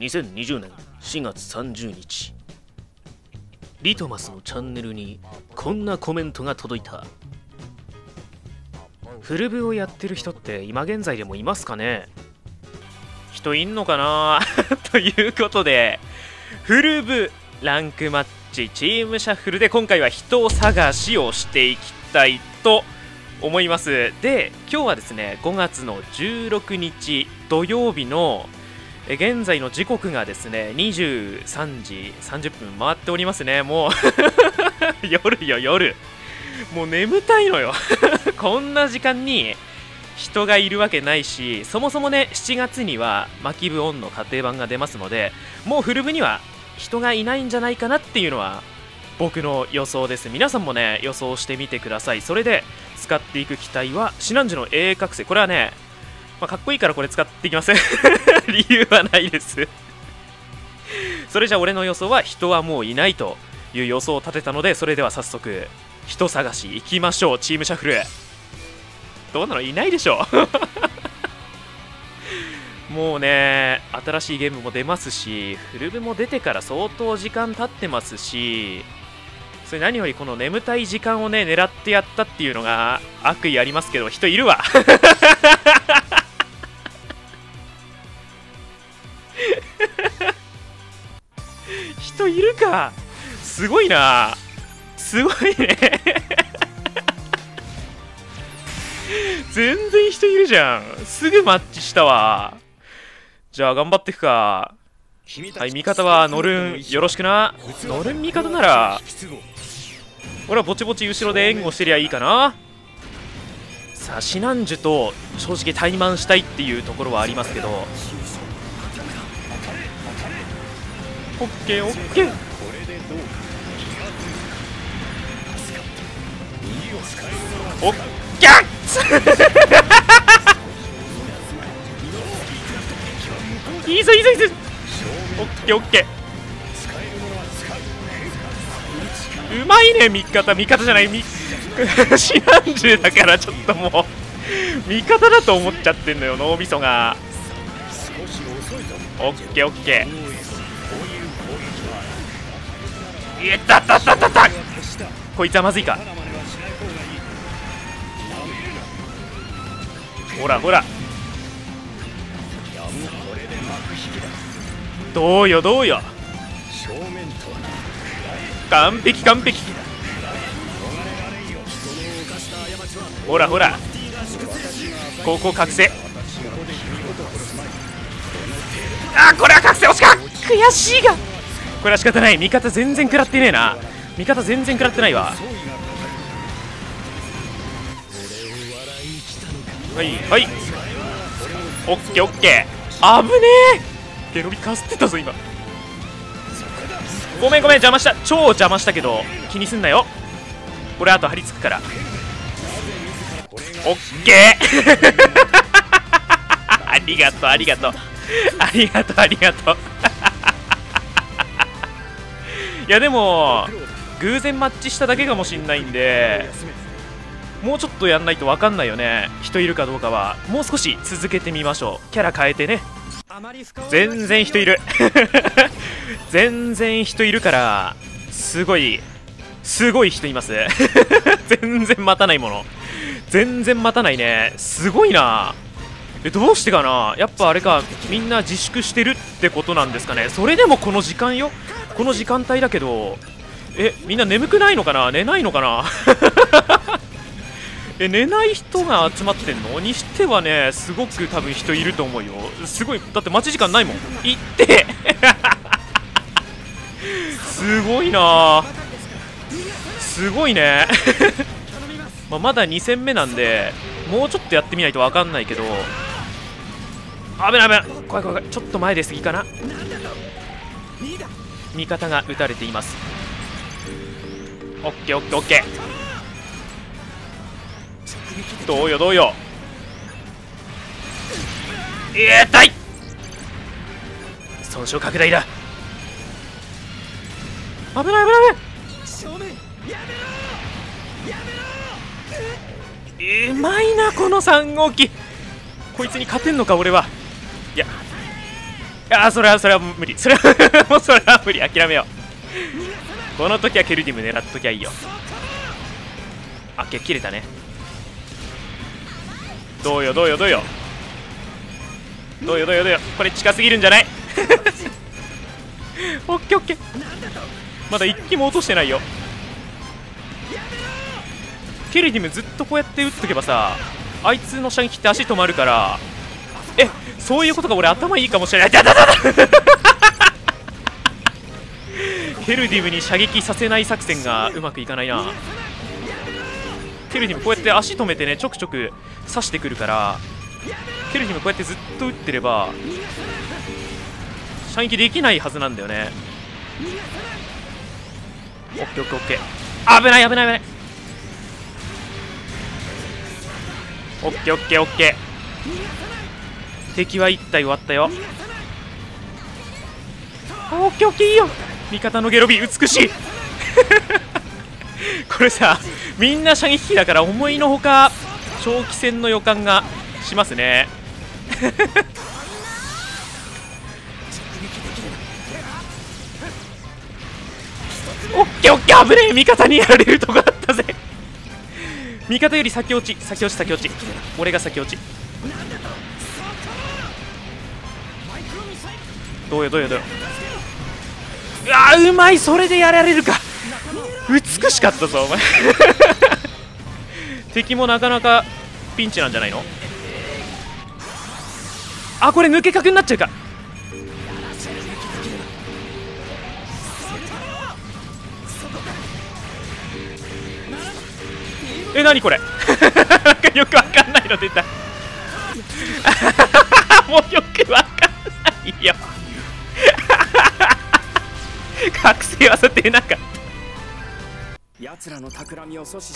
2020年4月30日。リトマスのチャンネルにこんなコメントが届いた。フルブをやってる人って今現在でもいますかね？人いんのかな？ということでフルブランクマッチチームシャッフルで今回は人探しをしていきたいと思います。で今日はですね5月の16日土曜日の現在の時刻がですね23時30分回っておりますね。もう 夜よ夜。もう眠たいのよ。こんな時間に人がいるわけないしそもそもね7月にはマキブオンの家庭版が出ますのでもうフルブには人がいないんじゃないかなっていうのは僕の予想です。皆さんもね予想してみてください。それで使っていく機体はシナンジュの鋭角星これはねまあ、かっこいいからこれ使っていきません。理由はないです。それじゃあ俺の予想は人はもういないという予想を立てたのでそれでは早速人探し行きましょうチームシャッフル。どうなの？いないでしょ。もうね新しいゲームも出ますしフルブも出てから相当時間経ってますしそれ何よりこの眠たい時間をね狙ってやったっていうのが悪意ありますけど人いるわ。かすごいな。すごいね。全然人いるじゃん。すぐマッチしたわ。じゃあ頑張っていくか。はい味方はノルンよろしくな。ノルン味方なら俺はぼちぼち後ろで援護してりゃいいかな。さあシナンジュと正直怠慢したいっていうところはありますけど。オッケーオッケーオッケーいいぞいいぞいいぞオッケーオッケーうまいね味方味方じゃないみシナンジュだからちょっともう味方だと思っちゃってんのよ脳みそがオッケーオッケーいったったったったったこいつはまずいかほらほら。どうよどうよ。完璧完璧。ほらほら。ここ覚醒。あこれは覚醒惜しか悔しいが。これは仕方ない。味方全然食らってねえな。味方全然食らってないわ。はい。はい。オッケーオッケー。危ねえ。ゲロビかすってたぞ今。ごめんごめん邪魔した。超邪魔したけど気にすんなよ。俺あと張り付くから。オッケー。ありがとうありがとう。ありがとうありがとう。いやでも偶然マッチしただけかもしんないんで。もうちょっとやんないと分かんないよね。人いるかどうかは。もう少し続けてみましょう。キャラ変えてね。全然人いる。全然人いるからすごいすごい人います。全然待たないもの。全然待たないね。すごいな。えどうしてかな？やっぱあれかみんな自粛してるってことなんですかね。それでもこの時間よ？この時間帯だけどえみんな眠くないのかな？寝ないのかな？え寝ない人が集まってんの？にしてはねすごく多分人いると思うよ。すごいだって待ち時間ないもん。行って。すごいな。すごいね。ままだ2戦目なんでもうちょっとやってみないと分かんないけど。危ない危ない。怖い怖い怖い。ちょっと前出過ぎかな。味方が撃たれています。オッケーオッケーオッケー。どうよどうよ。えー、たい。損傷拡大だ。危ない危ない。正面やめろうまいなこの3号機。こいつに勝てんのか俺は。いや。ああそれはそれは無理。それは もうそれは無理。諦めよう。この時はケルディム狙っときゃいいよ。あっけ切れたね。どうよどうよどうよ。どうよどうよどうよ。これ近すぎるんじゃない？オッケーオッケー。まだ一機も落としてないよ。ケルディムずっとこうやって打っとけばさあいつの射撃って足止まるからえそういうことが俺頭いいかもしれない。だだだだ。ケルディムに射撃させない作戦がうまくいかないなケルディムこうやって足止めてねちょくちょく刺してくるからケルディムこうやってずっと打ってれば射撃できないはずなんだよね。オッケーオッケーオッケー。危ない危ない危ない。オッケーオッケーオッケー。敵は1体終わったよ。オッケーオッケーいいよ。味方のゲロビ美しい。これさみんな射撃機だから思いのほか長期戦の予感がしますね。オッケーオッケー危ねえ味方にやられるとこだったぜ。味方より先落ち先落ち先落ち。俺が先落ち。どうよどうよどうよ。うわうまいそれでやられるか。美しかったぞお前。敵もなかなかピンチなんじゃないの？あこれ抜け角になっちゃうか。え何これ？よくわかんないの出た。もうよくわかんないよ。覚醒技出なかった。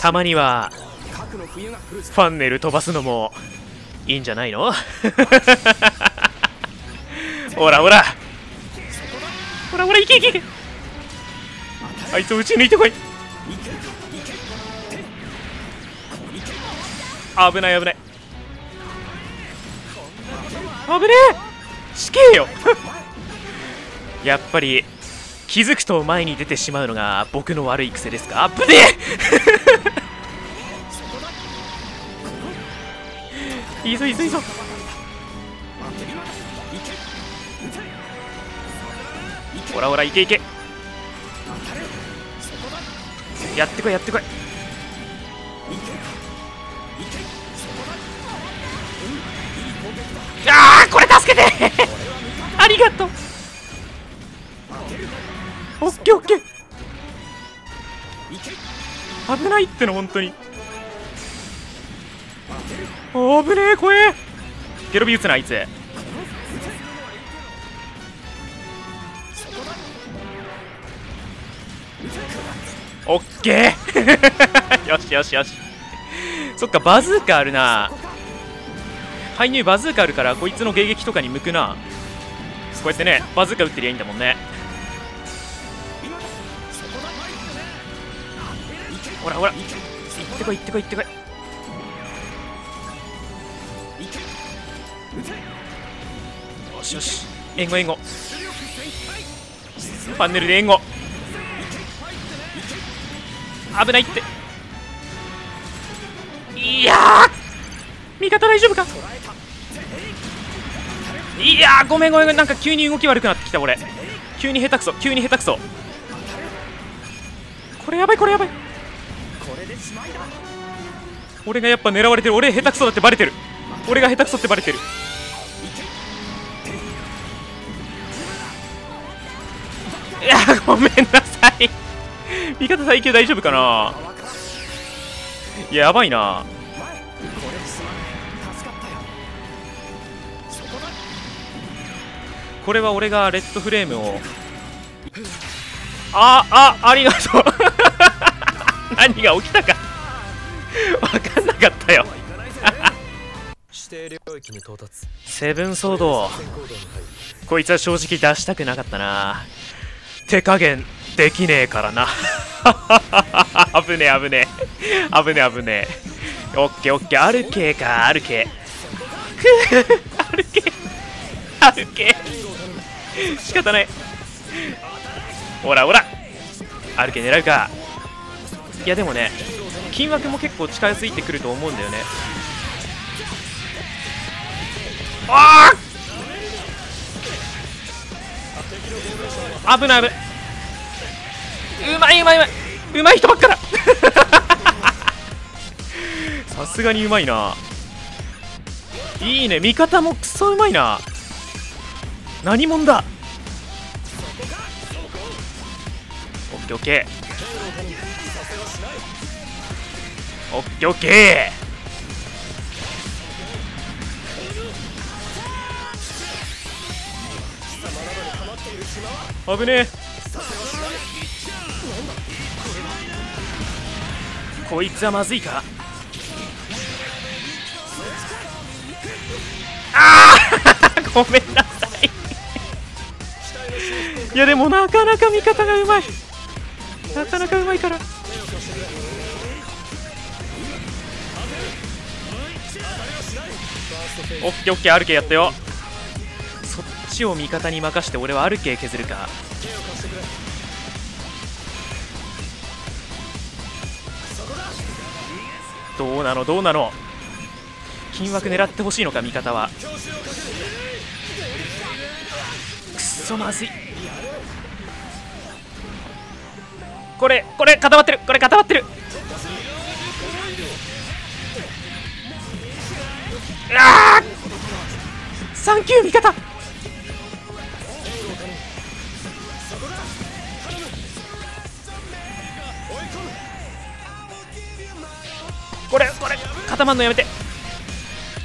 たまにはファンネル飛ばすのもいいんじゃないの？ほらほら。ほらほらいけいけ。い。けあいつを打ち抜いてこい。危ない危ない。危ねえ。死刑よ。やっぱり気づくと前に出てしまうのが僕の悪い癖ですか？危ねえいいぞいいぞいいぞ。ほらほらいけいけ。やってこいやってこい。ああこれ助けて！ありがとう。オッケーオッケー。危ないっての本当に。危ねえ怖え。ゲロビ打つなあいつ。オッケー。よしよしよし。そっかバズーカあるな。排入バズーカあるからこいつの迎撃とかに向くな。こうやってねバズーカ打ってりゃいいんだもんねほらほら。行ってこい行ってこい行ってこい。よしよし。援護援護。パネルで援護。危ないって。いや味方大丈夫か？いやごめんごめんなんか急に動き悪くなってきた俺急に下手くそ急に下手くそ。これやばいこれやばい。俺がやっぱ狙われてる。俺下手くそだってバレてる。俺が下手くそってバレてる。いやごめんなさい。味方最強大丈夫かな？いややばいな。これは俺がレッドフレームを。ああありがとう。何が起きたか。分かんなかったよ。セブンソードこいつは正直出したくなかったな。手加減できねえからな。危ねえ危ねえ。危ねえ危ねえ。オッケーオッケー。あるかあるけ あるけあるけ仕方ない。ほらほら。歩け狙うかいやでもね金枠も結構近づいてくると思うんだよね。ああ危ない危ない。うまいうまいうまい。うまい人ばっかだ。さすがにうまいな。いいね。味方もクソうまいな。何者だ。オッケーオッケー。オッケーオッケー。危ねえ。こいつはまずいか。ああ ごめんなさい。いやでもなかなか味方がうまい。なかなかうまいから。オッケーオッケーアルケやったよ。そっちを味方に任して俺はアルケ削るか。どうなのどうなの。金枠狙ってほしいのか味方は。くっそまずい。これこれ固まってる。これ固まってる。三級味方。これこれ。固まんのやめて。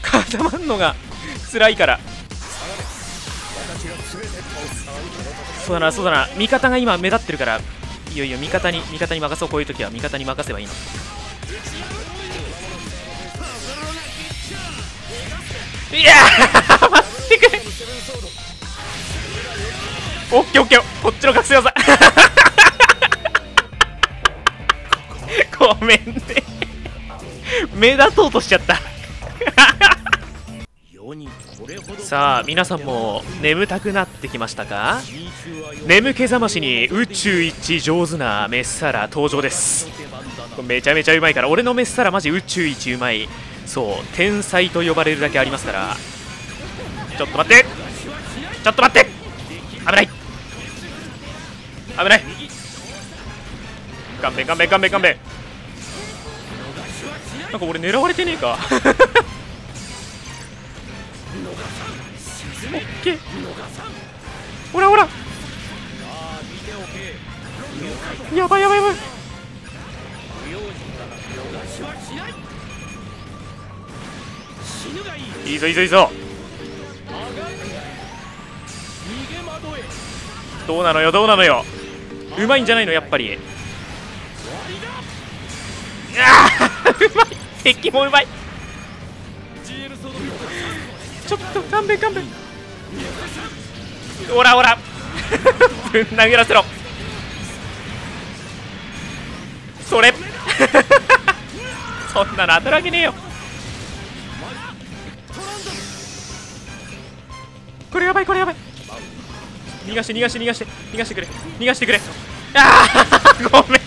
固まんのが辛いから。そうだなそうだな。味方が今目立ってるから。いよいよ味方に味方に任そう。こういう時は味方に任せばいいの。いやオッケーオッケー。こっちの覚醒技ごめんね。目立とうとしちゃった。さあ皆さんも眠たくなってきましたか？眠気覚ましに宇宙一上手なメッサラ登場です。めちゃめちゃうまいから。俺のメッサラマジ宇宙一うまい。そう天才と呼ばれるだけありますから。ちょっと待って。ちょっと待って。危ない危ない。勘弁勘弁勘弁勘弁なんか俺狙われてねえか。オッケー。ほらほら。やばいやばいやばい。いいぞいいぞいいぞ。どうなのよどうなのよ。うまいんじゃないのやっぱり。あうまい。敵もうまい。ちょっと勘弁勘弁。ほらほら。ぶん殴らせろ。それ。そんなの当たるわけねえよ。これやばいこれやばい。逃がして逃がして逃がして逃がしてくれ。逃がしてくれ。ああ ごめん。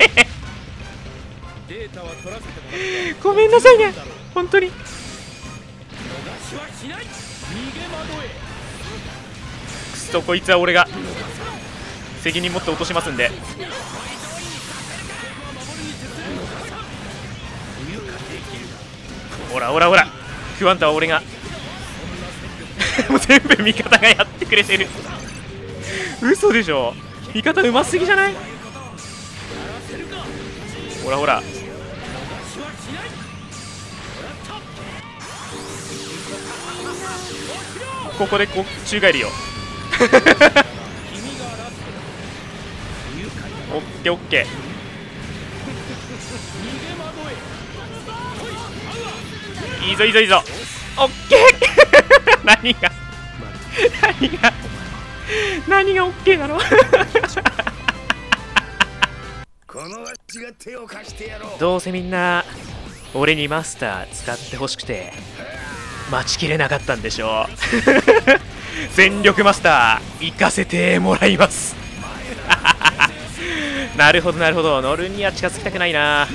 ごめんなさいね。本当に。くそこいつは俺が。責任持って落としますんで。ほらほらほら。クワンタは俺が。もう全部味方がやってくれてる。嘘でしょ？味方うますぎじゃない？ほらほら。ここでこ宙返りよ オッケーオッケー。いいぞいいぞいいぞ。オッケー。何が？何が？何がオッケーな のどうせみんな俺にマスター使ってほしくて待ちきれなかったんでしょう。全力マスター行かせてもらいます。なるほどなるほど。乗るには近づきたくないな。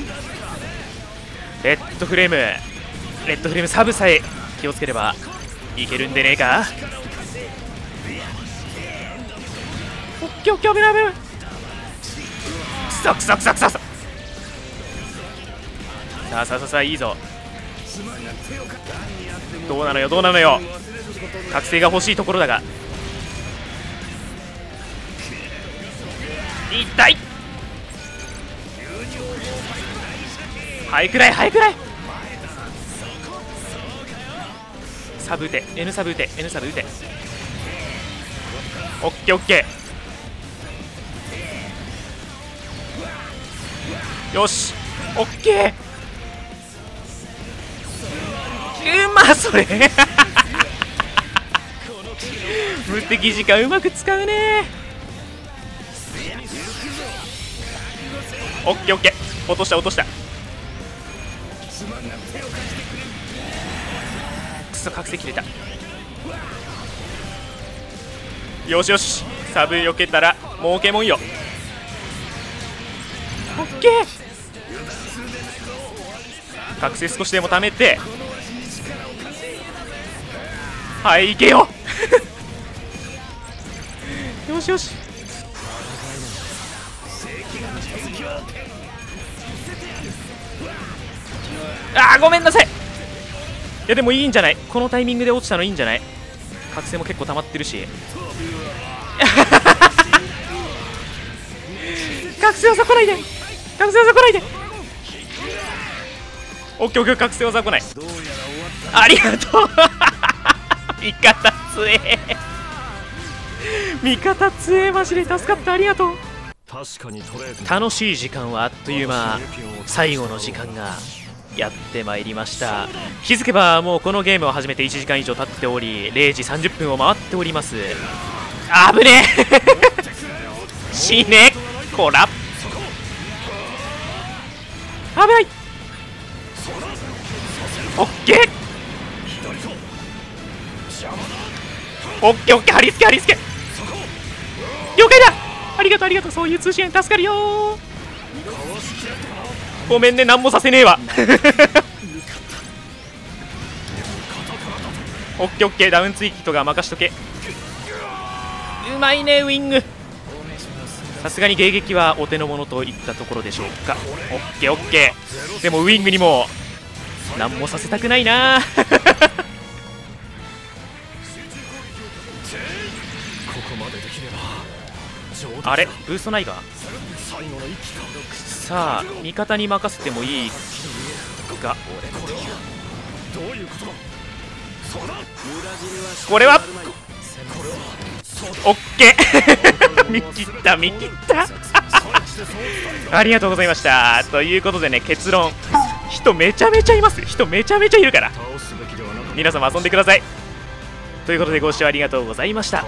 レッドフレームレッドフレームサブさえ気をつければいけるんでねえかケーオッケー危ない。危ないくそくそくそくそさあさあさあさあいいぞ。どうなのよどうなのよ。覚醒が欲しいところだが。痛いはいくらいはいくらい。サブ打て N サブ打て N サブ打て。オッケーオッケー。よし。オッケー。うまそれ。無敵時間うまく使うね。オッケーオッケー。落とした落とした。くそ覚醒切れた。よしよし。サブ避けたら儲けもんよ。オッケー覚醒少しでも貯めて。はい行けよ。よしよし。あーごめんなさい。いやでもいいんじゃない。このタイミングで落ちたのいいんじゃない。覚醒も結構溜まってるし。覚醒技来ないで。覚醒技来ないで。オッケーオッケー覚醒技来ない。ありがとう。味方強え。味方強えマジで助かったありがとう。楽しい時間はあっという間。最後の時間がやってまいりました。気づけばもうこのゲームを始めて1時間以上経っており0時30分を回っております。あぶねえ。死ね。こら危ない。オッケー。オッケーオッケー。貼り付け貼り付け。了解だ。ありがとうありがとう。そういう通信助かるよごめんね何もさせねえわ。オッケーオッケー。ダウンツイキットが任しとけ。うまいねウイング。さすがに迎撃はお手の物といったところでしょうか。オッケーオッケー。でもウイングにも何もさせたくないな。あれブーストないか？さあ味方に任せてもいいがこれは？オッケー見切った見切った。ありがとうございました。ということでね結論。人めちゃめちゃいます。人めちゃめちゃいるから。皆様遊んでください。ということでご視聴ありがとうございました。